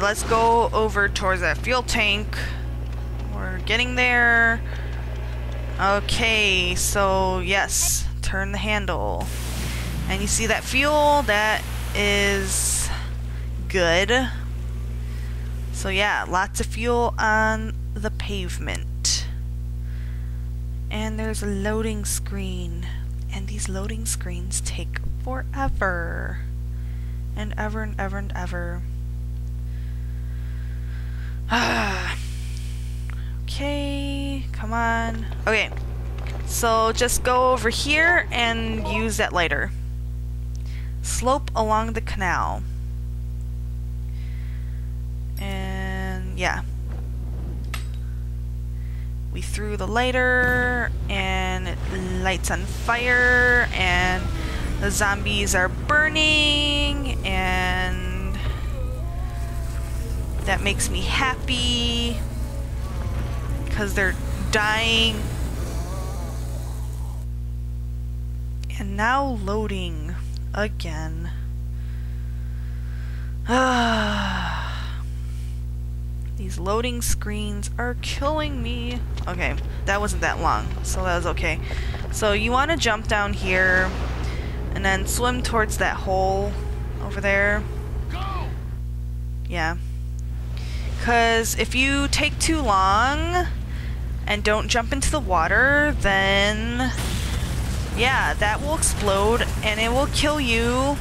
Let's go over towards that fuel tank. We're getting there. Okay, so yes, turn the handle. And you see that fuel? That is good. So yeah, lots of fuel on the pavement. And there's a loading screen. And these loading screens take forever. And ever and ever and ever. okay, come on. Okay, so just go over here and use that lighter. Slope along the canal. And yeah. We threw the lighter and it lights on fire and the zombies are burning and that makes me happy because they're dying. And now loading again. These loading screens are killing me. Okay, that wasn't that long, so that was okay. So you want to jump down here and then swim towards that hole over there. Go! Yeah. Because if you take too long and don't jump into the water, then yeah, that will explode and it will kill you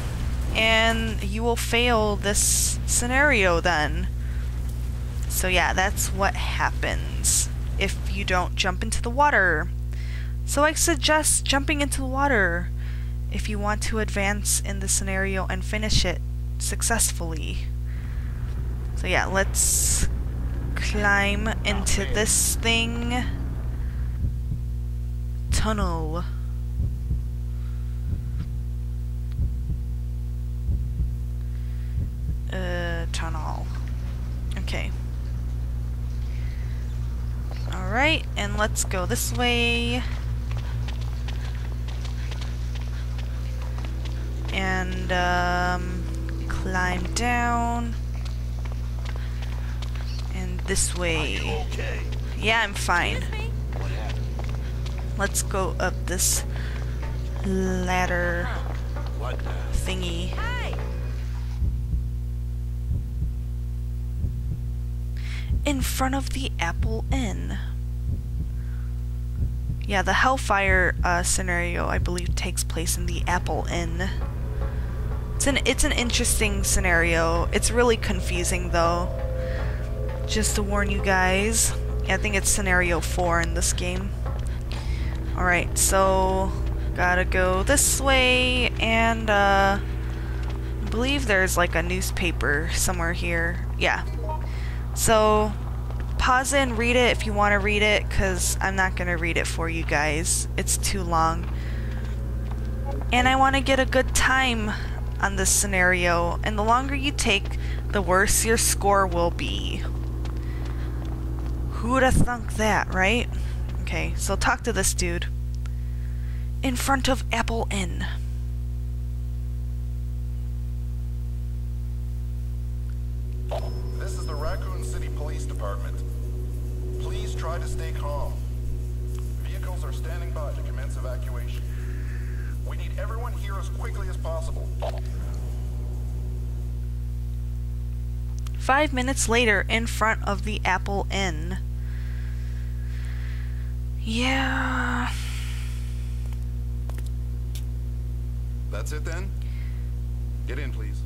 and you will fail this scenario then. So yeah, that's what happens if you don't jump into the water. So I suggest jumping into the water if you want to advance in the scenario and finish it successfully. So yeah, let's climb into this thing. Tunnel. Uh, tunnel. Okay. Alright, and let's go this way. And, um, climb down this way. Okay? Yeah, I'm fine. Let's go up this ladder thingy. In front of the Apple Inn. Yeah, the Hellfire uh, scenario, I believe, takes place in the Apple Inn. It's an it's an interesting scenario. It's really confusing though. Just to warn you guys. I think it's scenario 4 in this game. Alright, so gotta go this way and uh I believe there's like a newspaper somewhere here. Yeah. So pause it and read it if you want to read it because I'm not going to read it for you guys. It's too long. And I want to get a good time on this scenario and the longer you take, the worse your score will be. Who'd have thunk that, right? Okay, so talk to this dude. In front of Apple Inn. This is the Raccoon City Police Department. Please try to stay calm. Vehicles are standing by to commence evacuation. We need everyone here as quickly as possible. Five minutes later, in front of the Apple Inn. Yeah. That's it then? Get in, please.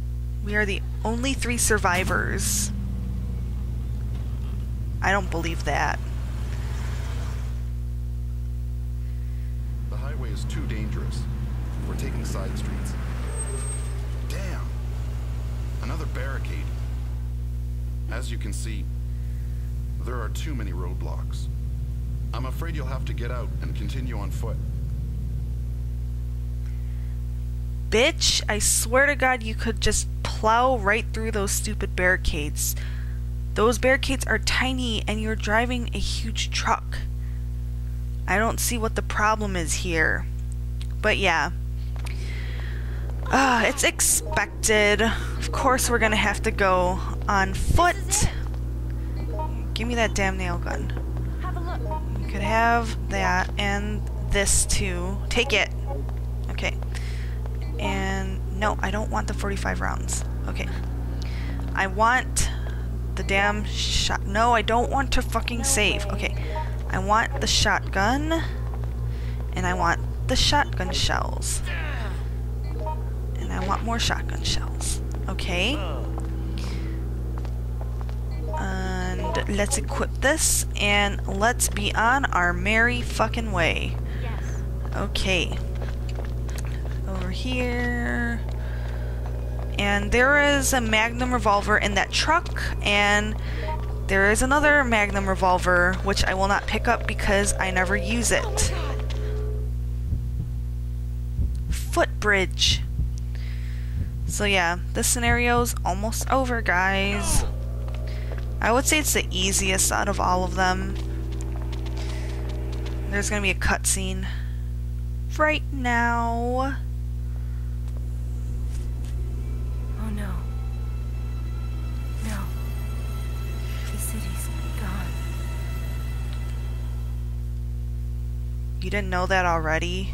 We are the only three survivors. I don't believe that. The highway is too dangerous. We're taking side streets. Damn! Another barricade. As you can see, there are too many roadblocks. I'm afraid you'll have to get out and continue on foot. Bitch, I swear to God you could just plow right through those stupid barricades. Those barricades are tiny and you're driving a huge truck. I don't see what the problem is here. But yeah. Uh, it's expected. Of course we're gonna have to go on foot. Give me that damn nail gun. You could have that and this too. Take it. Okay. And no, I don't want the 45 rounds. Okay. I want the damn shot. No, I don't want to fucking save. Okay. I want the shotgun. And I want the shotgun shells. And I want more shotgun shells. Okay. And let's equip this and let's be on our merry fucking way. Yes. Okay. Over here. And there is a magnum revolver in that truck, and there is another magnum revolver, which I will not pick up because I never use it. Oh Footbridge. So yeah, this scenario's almost over, guys. I would say it's the easiest out of all of them. There's gonna be a cutscene right now. Oh no. No. The city's gone. You didn't know that already?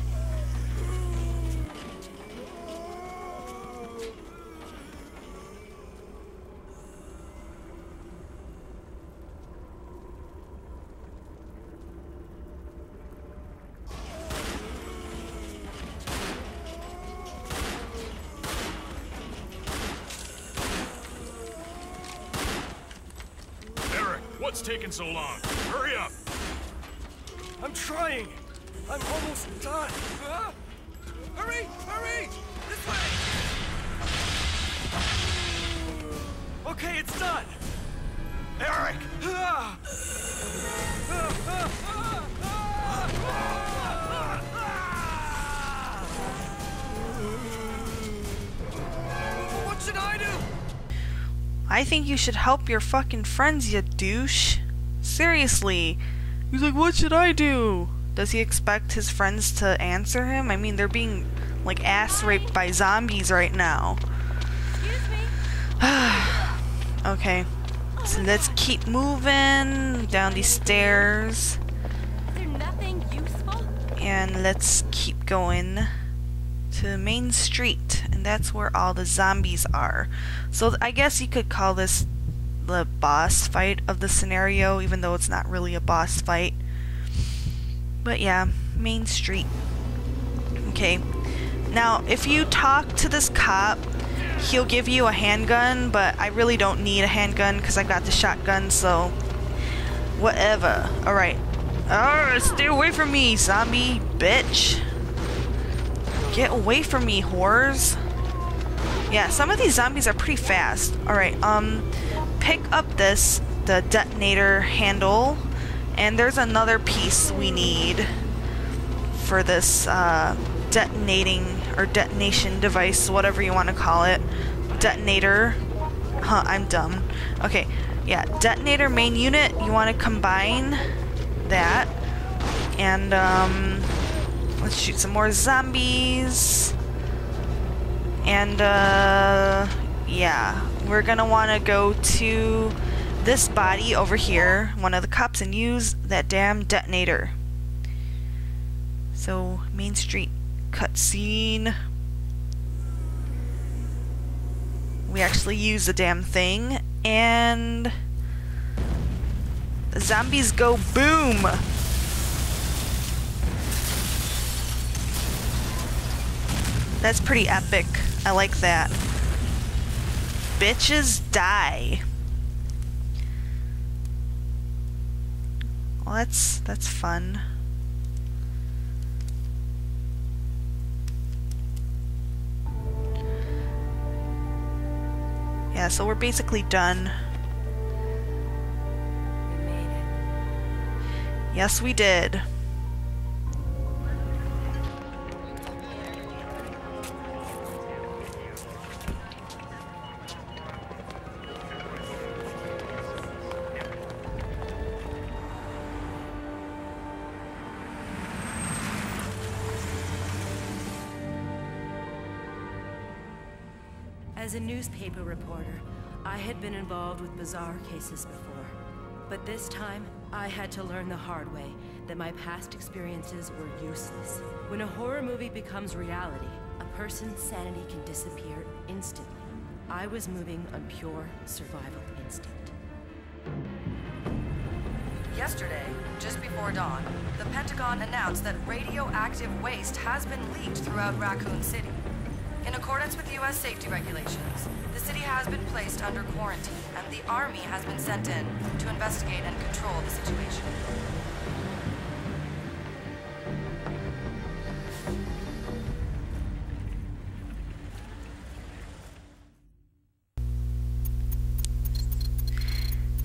What's taking so long? Hurry up! I'm trying. I'm almost done. Ah! Hurry! Hurry! This way! Okay, it's done. Eric! Ah! What should I do? I think you should help your fucking friends, you douche. Seriously. He's like, what should I do? Does he expect his friends to answer him? I mean, they're being, like, ass raped by zombies right now. Excuse me. Okay. So let's keep moving down these stairs. Is there nothing useful? And let's keep going to Main Street. And that's where all the zombies are. So I guess you could call this the boss fight of the scenario, even though it's not really a boss fight. But yeah, Main Street. Okay. Now, if you talk to this cop, he'll give you a handgun, but I really don't need a handgun because I got the shotgun, so whatever. Alright. Oh, stay away from me, zombie bitch. Get away from me, whores. Yeah, some of these zombies are pretty fast. Alright, um, pick up this, the detonator handle, and there's another piece we need for this, uh, detonating, or detonation device, whatever you want to call it. Detonator. Huh, I'm dumb. Okay, yeah, detonator main unit, you want to combine that. And, um, let's shoot some more zombies. And, uh, yeah, we're gonna want to go to this body over here, one of the cops, and use that damn detonator. So, Main Street cutscene. We actually use the damn thing, and the zombies go boom! That's pretty epic. I like that. Bitches die. Well, that's that's fun. Yeah, so we're basically done. We made it. Yes, we did. As a newspaper reporter, I had been involved with bizarre cases before. But this time, I had to learn the hard way that my past experiences were useless. When a horror movie becomes reality, a person's sanity can disappear instantly. I was moving on pure survival instinct. Yesterday, just before dawn, the Pentagon announced that radioactive waste has been leaked throughout Raccoon City. In accordance with U.S. safety regulations, the city has been placed under quarantine and the Army has been sent in to investigate and control the situation.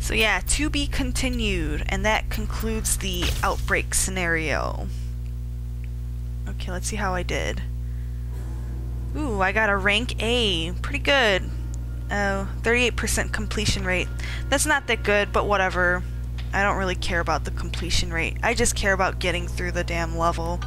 So yeah, to be continued, and that concludes the outbreak scenario. Okay, let's see how I did. Ooh, I got a rank A. Pretty good. Oh, 38% completion rate. That's not that good, but whatever. I don't really care about the completion rate. I just care about getting through the damn level.